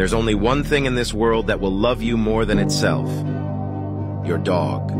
There's only one thing in this world that will love you more than itself. Your dog.